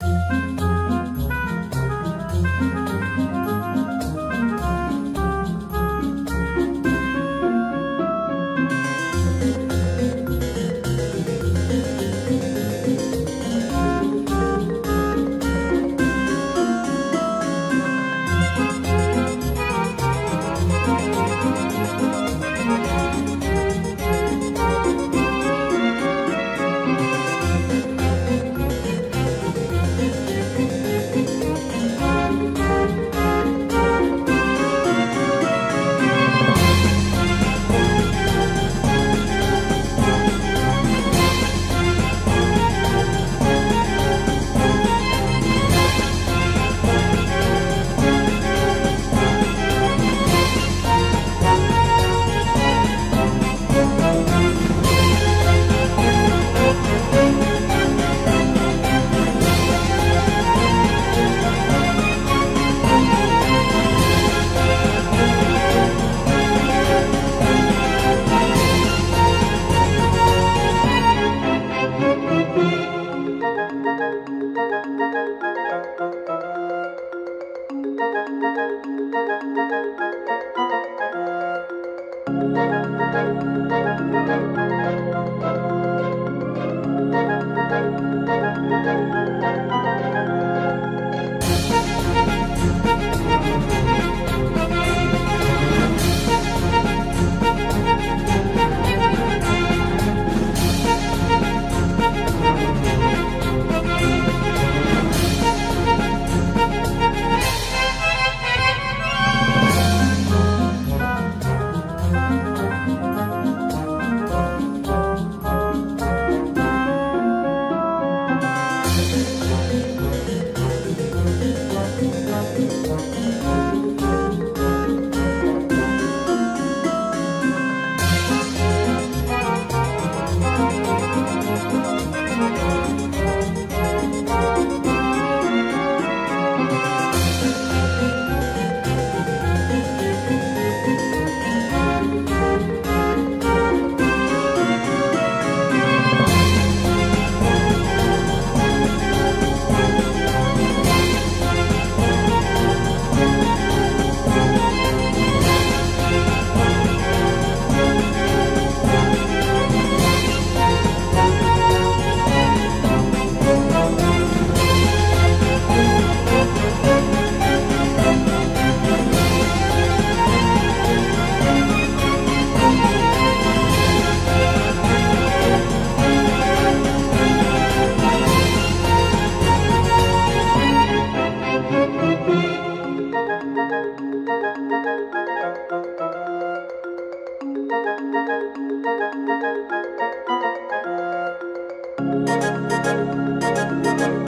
Música thank you